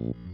Mm-hmm.